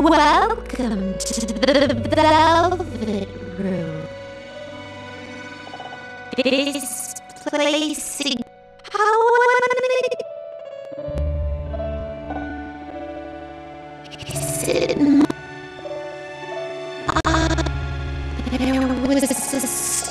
Welcome to the Velvet Room. This place Is it Ah, there was a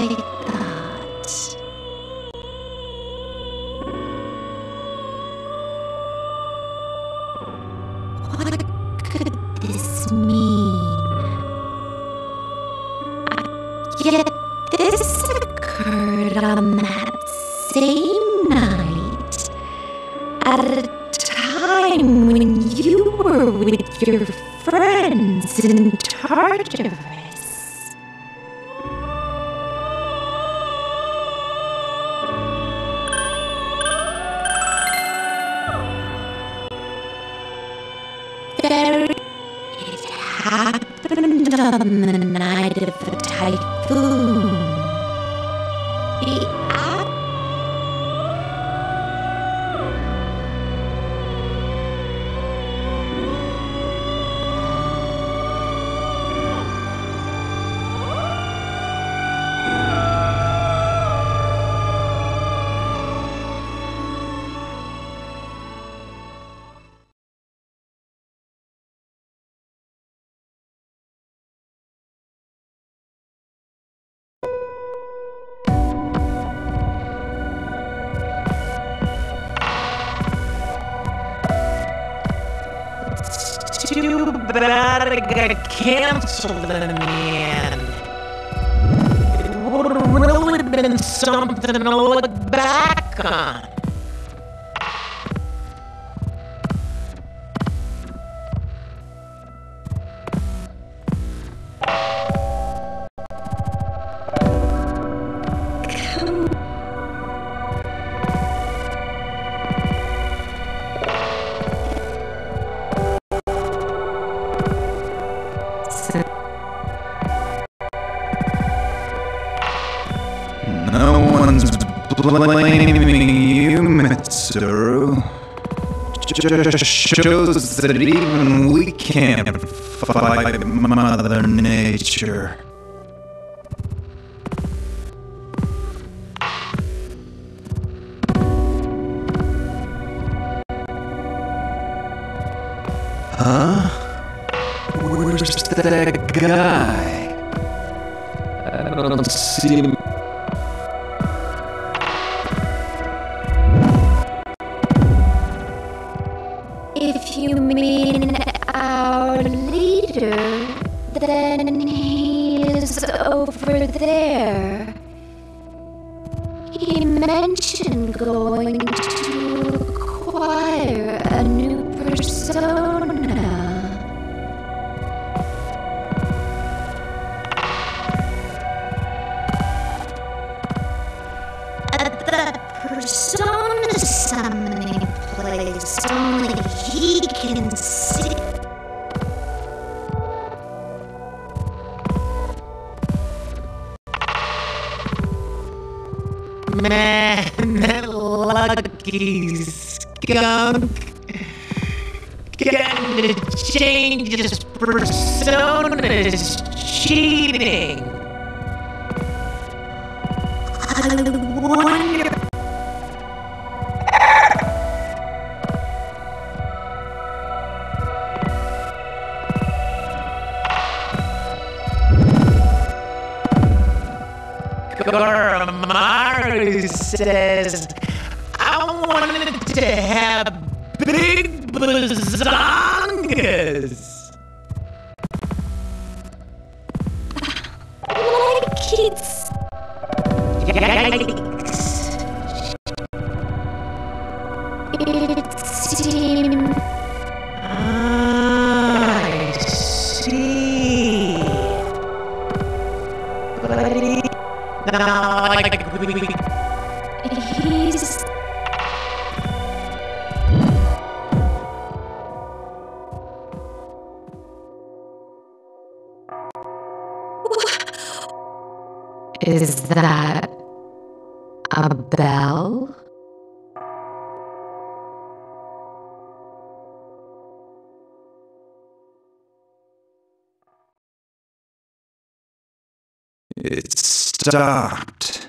I thought. What could this mean? Yet this occurred on that same night at a time when you were with your friends in Tartarus. On the night of the typhoon. Bad it got canceled in the end. It would have really been something to look back on. Shows that even we can't fight Mother Nature. Huh? Where's that guy? I don't see him. There. He mentioned going to acquire a new persona. At the persona summoning place, only he can lucky skunk. Getting to change his persona is cheating. I wonder Mario says, to have big bazongas. Like it's It stopped.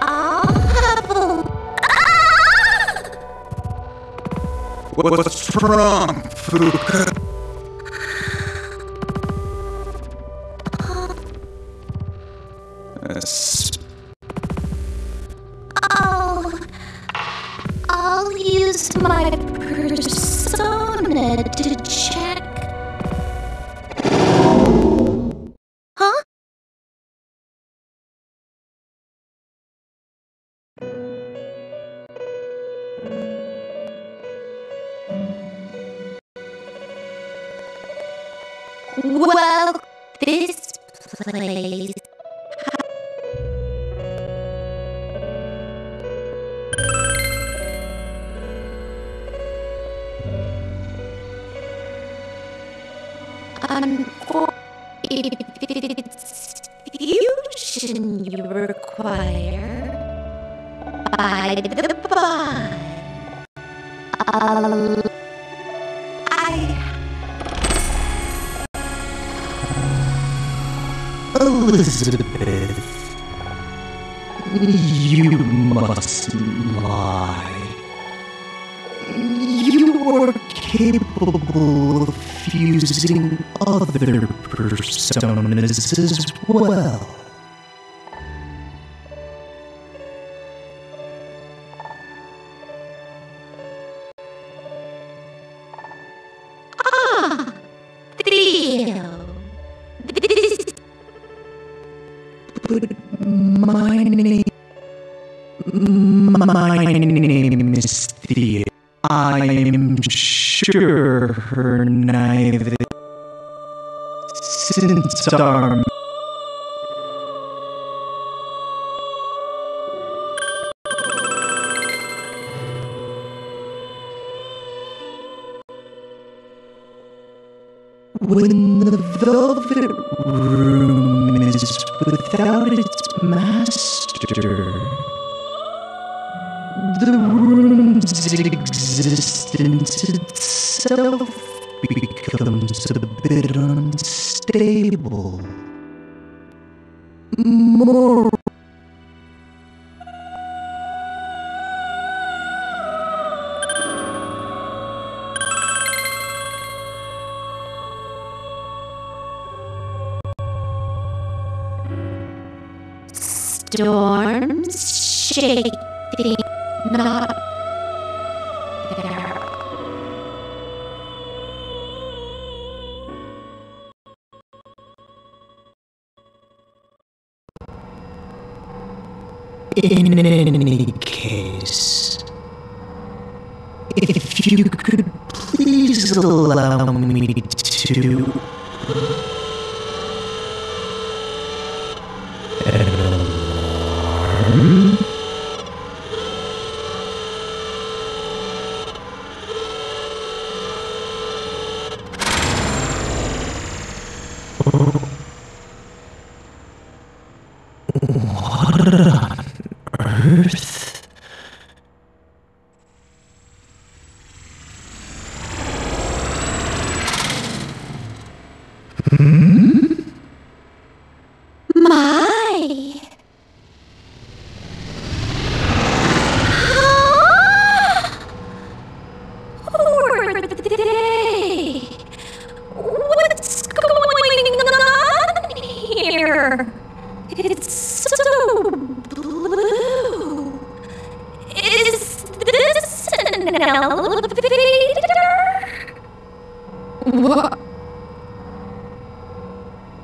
A What's wrong, Fuuka? Uh, I'll use my persona to check. It's fusion you require, by the by, I'll- Elizabeth, you must lie. You are capable of fusing other personas as well. Her neither. Since our When the velvet room is without its master, the room's existence itself becomes a bit unstable. More storms shaking, not In any case, if you could please allow me to. An alarm? What blue. Is this elevator? What?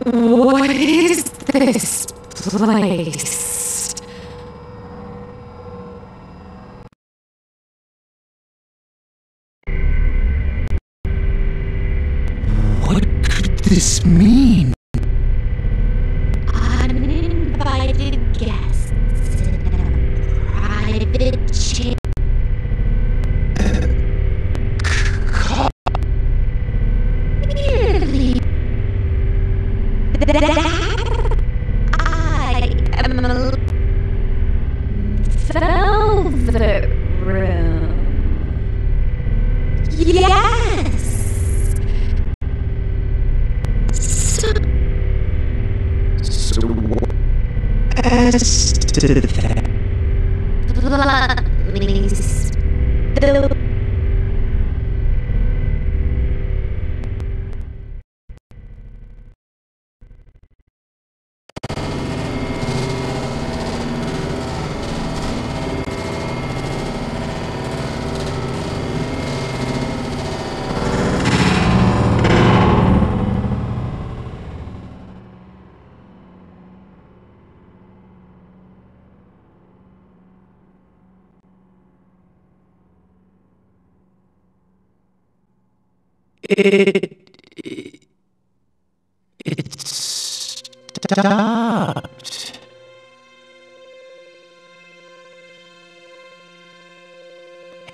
What is this place? That I am a velvet room. Yes. So So what? As to that, bluntly speaking, it, it, stopped.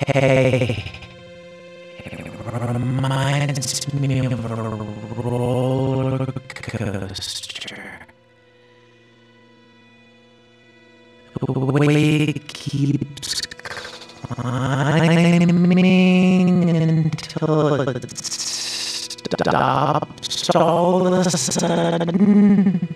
Hey, it reminds me of a roller coaster. The way keeps climbing until it of a sudden.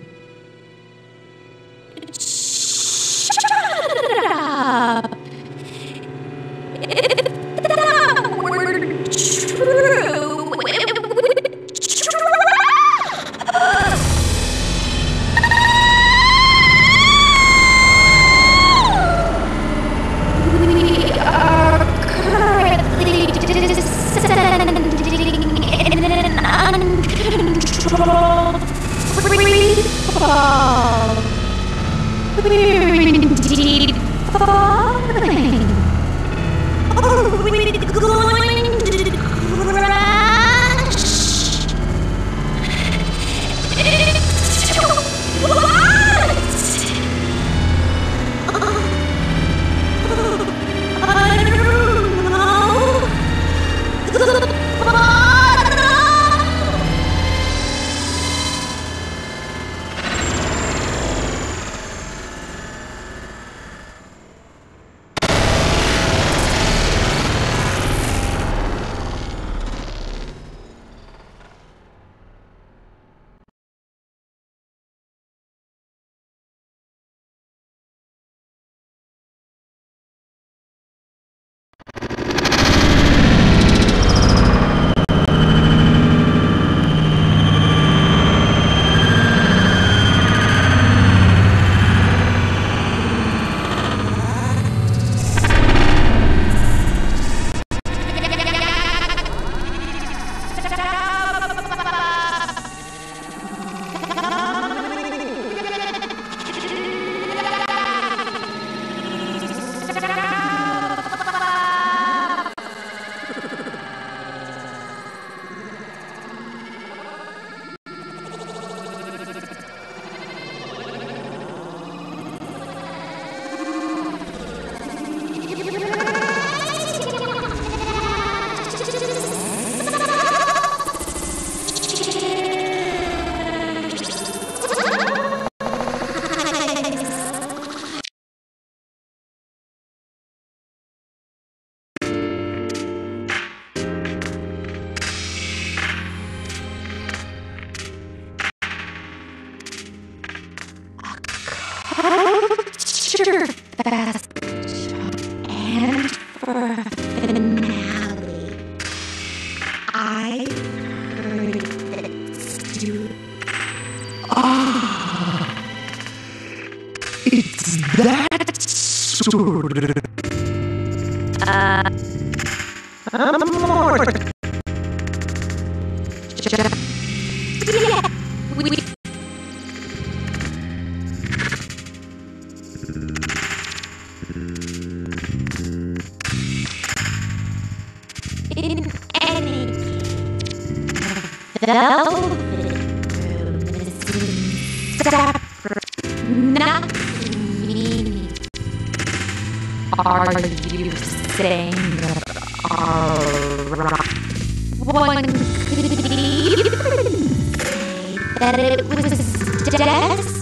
It too. It's that sort uh, of. Yeah, Are you saying that one could that it was destiny?